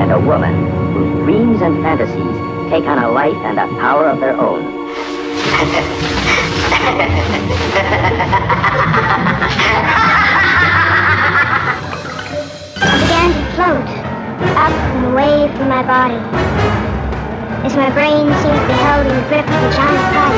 And a woman whose dreams and fantasies take on a life and a power of their own. I began to float up and away from my body as my brain seemed to be held in the grip of a giant body.